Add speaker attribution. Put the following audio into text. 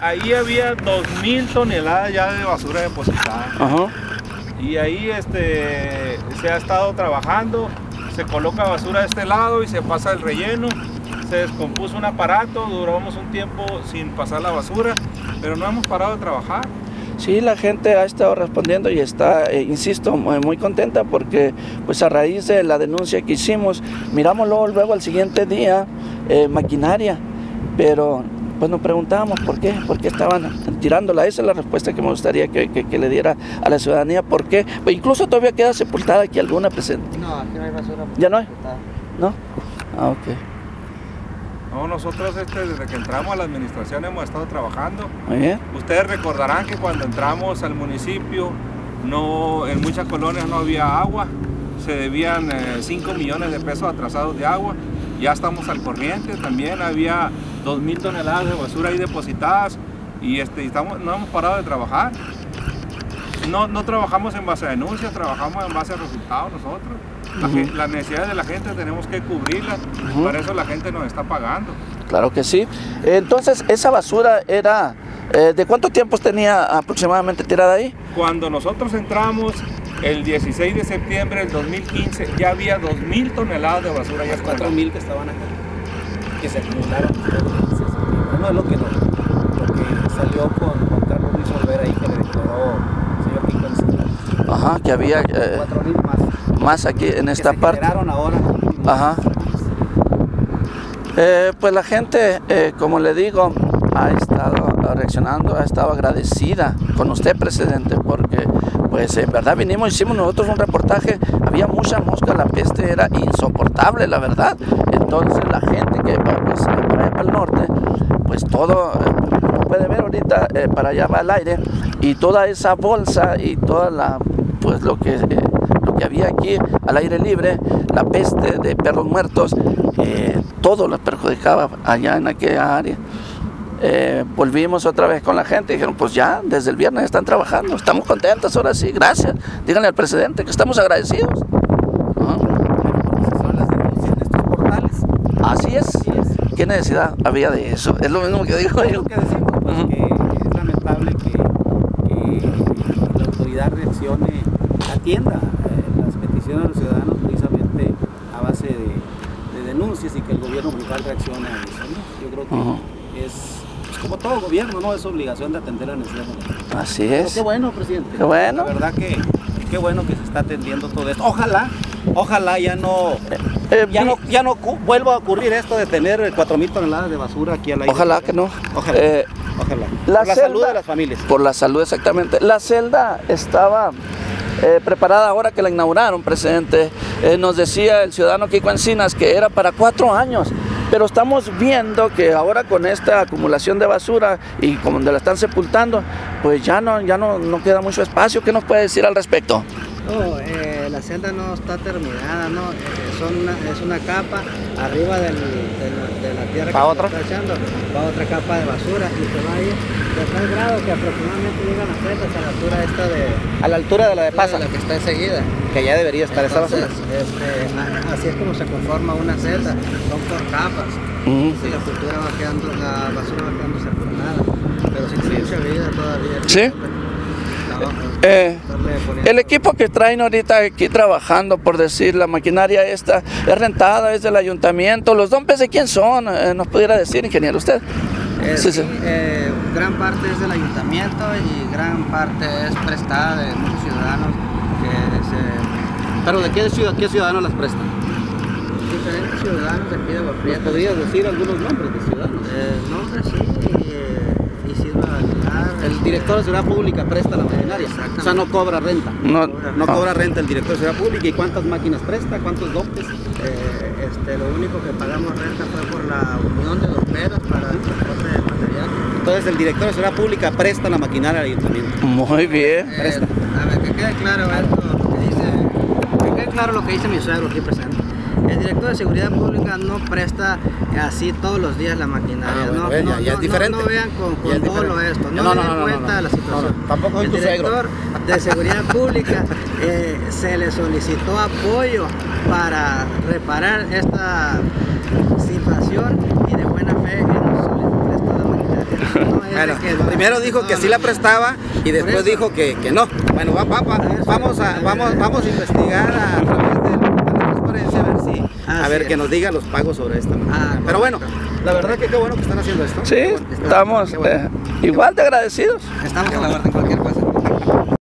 Speaker 1: Ahí había 2.000 toneladas ya de basura depositada.
Speaker 2: Ajá.
Speaker 1: Y ahí este, se ha estado trabajando, se coloca basura de este lado y se pasa el relleno. Se descompuso un aparato, duramos un tiempo sin pasar la basura, pero no hemos parado de trabajar.
Speaker 2: Sí, la gente ha estado respondiendo y está, eh, insisto, muy, muy contenta porque pues a raíz de la denuncia que hicimos, miramos luego, luego al siguiente día eh, maquinaria, pero pues nos preguntábamos por qué, por qué estaban tirándola. Esa es la respuesta que me gustaría que, que- que le diera a la ciudadanía, por qué. Pues, incluso todavía queda sepultada aquí alguna presente.
Speaker 3: No, aquí no hay basura.
Speaker 2: ¿Ya no hay? ¿No? Ah, ok.
Speaker 1: No, nosotros este, desde que entramos a la administración hemos estado trabajando.
Speaker 2: Muy bien.
Speaker 1: Ustedes recordarán que cuando entramos al municipio, no, en muchas colonias no había agua, se debían 5 millones de pesos atrasados de agua. Ya estamos al corriente, también había 2.000 toneladas de basura ahí depositadas y este, estamos, no hemos parado de trabajar. No, no trabajamos en base a denuncias, trabajamos en base a resultados nosotros. La gen- Las necesidades de la gente tenemos que cubrirlas,
Speaker 2: Ujú.
Speaker 1: para eso la gente nos está pagando.
Speaker 2: Claro que sí. Entonces, esa basura era... eh, ¿De cuánto tiempo tenía aproximadamente tirada ahí?
Speaker 1: Cuando nosotros entramos el 16 de septiembre del 2015, ya había 2.000 toneladas de basura ya
Speaker 3: Las cuatro
Speaker 1: acumuladas.
Speaker 3: mil que estaban acá, que se acumularon. No es lo que, no, lo que salió con Juan Carlos Luis Olvera ahí que le declaró señor Encinares.
Speaker 2: Ajá, que había eh,
Speaker 3: Cuatro mil más.
Speaker 2: más aquí en
Speaker 3: que
Speaker 2: esta
Speaker 3: se
Speaker 2: parte.
Speaker 3: ahora.
Speaker 2: Ajá. Eh, pues la gente, eh, como le digo, ha estado reaccionando, ha estado agradecida con usted, presidente, porque pues en verdad vinimos, hicimos nosotros un reportaje, había mucha mosca, la peste era insoportable, la verdad. Entonces la gente que va pues, para allá para el norte, pues todo, eh, como puede ver ahorita, eh, para allá va al aire, y toda esa bolsa y toda la, pues lo que... eh, que había aquí al aire libre, la peste de perros muertos, eh, todo lo perjudicaba allá en aquella área. Eh, volvimos otra vez con la gente y dijeron, pues ya, desde el viernes están trabajando, estamos contentos, ahora sí, gracias. Díganle al presidente que estamos agradecidos.
Speaker 3: Portales.
Speaker 2: Así es. ¿Qué necesidad había de eso? Es lo mismo que digo yo.
Speaker 3: que decimos, pues, que es lamentable que, que la autoridad reaccione, atienda eh, las peticiones de los ciudadanos precisamente a base de, de denuncias y que el gobierno municipal reaccione a eso. ¿no? Yo creo que. Es, pues, como todo gobierno, ¿no? Es obligación de atender la necesidad.
Speaker 2: Así
Speaker 3: Pero
Speaker 2: es.
Speaker 3: qué bueno, presidente.
Speaker 2: Qué bueno.
Speaker 3: La verdad que qué bueno que se está atendiendo todo esto. Ojalá, ojalá ya no,
Speaker 2: Eh,
Speaker 3: ya
Speaker 2: vi-
Speaker 3: no, ya no vuelva a ocurrir esto de tener 4 mil toneladas de basura aquí al aire.
Speaker 2: Ojalá que no.
Speaker 3: Ojalá.
Speaker 2: Eh,
Speaker 3: Ojalá.
Speaker 2: La
Speaker 3: Por la
Speaker 2: celda-
Speaker 3: salud de las familias.
Speaker 2: Por la salud, exactamente. La celda estaba eh, preparada ahora que la inauguraron, presidente. Eh, nos decía el ciudadano Kiko Encinas que era para cuatro años. Pero estamos viendo que ahora con esta acumulación de basura y como donde la están sepultando, pues ya no, ya no, no queda mucho espacio. ¿Qué nos puede decir al respecto?
Speaker 4: No, eh, la celda no está terminada, ¿no? Eh, son una- es una capa arriba del- de, la, de la tierra
Speaker 3: ¿Pa
Speaker 4: que
Speaker 3: otra?
Speaker 4: está echando, va otra capa de basura y se va a ir de tal grado que aproximadamente llegan las celdas a la altura esta de,
Speaker 3: A la altura de la de Pasa,
Speaker 4: de la que está enseguida.
Speaker 3: que ya debería estar esa basura.
Speaker 4: este, así es como se conforma una celda, son por capas. Y la cultura va quedando, la basura va quedando sepultada, pero sin mucha vida todavía.
Speaker 2: Sí. Eh, El equipo que traen ahorita aquí trabajando, por decir, la maquinaria esta, es rentada, es del ayuntamiento. ¿Los dompes de quién son? Eh, ¿Nos pudiera decir, ingeniero, usted?
Speaker 4: Eh,
Speaker 2: Sí,
Speaker 4: sí, eh, gran parte es del ayuntamiento y gran parte es prestada de muchos ciudadanos que se,
Speaker 3: Pero ¿de qué, ciudad, qué ciudadanos las prestan?
Speaker 4: diferentes ciudadanos de aquí de
Speaker 3: ¿Nos
Speaker 4: Guaprieta.
Speaker 3: podrías decir algunos nombres de ciudadanos?
Speaker 4: Eh, nombres sí, eh, Isidro Aguilar.
Speaker 3: El director de Seguridad Pública presta la maquinaria, o sea, no cobra renta.
Speaker 2: No,
Speaker 3: No
Speaker 2: ah.
Speaker 3: cobra renta el director de Seguridad Pública. ¿Y cuántas máquinas presta? ¿Cuántos dompes?
Speaker 4: Eh, este, lo único que pagamos renta fue por la unión de domperos para el transporte de material.
Speaker 3: Entonces el director de Seguridad Pública presta la maquinaria al ayuntamiento.
Speaker 2: Muy bien.
Speaker 4: Eh,
Speaker 3: Presta.
Speaker 4: a ver, que quede claro esto, lo que dice, que quede claro lo que dice mi suegro aquí presente. El director de seguridad pública no presta así todos los días la maquinaria.
Speaker 3: Ah, bueno,
Speaker 4: no,
Speaker 3: ve,
Speaker 4: no,
Speaker 3: ya- ya es
Speaker 4: no,
Speaker 3: diferente.
Speaker 4: no vean con, con todo esto. No,
Speaker 3: No, no,
Speaker 4: den
Speaker 3: no,
Speaker 4: cuenta la situación.
Speaker 3: tampoco
Speaker 4: El
Speaker 3: tu
Speaker 4: director de seguridad pública eh, se le solicitó apoyo para reparar esta situación y de buena fe
Speaker 3: Bueno, primero dijo que sí la prestaba y después dijo que, que no. Bueno, va- va- va-
Speaker 4: Eso.
Speaker 3: vamos, a, vamos, vamos a investigar a través de, de la transparencia a ver si, a
Speaker 4: Así
Speaker 3: ver que nos diga los pagos sobre esta.
Speaker 4: Ah,
Speaker 3: Pero bueno, la verdad que qué bueno que están haciendo esto.
Speaker 2: Sí,
Speaker 3: bueno.
Speaker 2: estamos
Speaker 3: bueno.
Speaker 2: eh, igual de agradecidos.
Speaker 4: Estamos a la orden, cualquier cosa.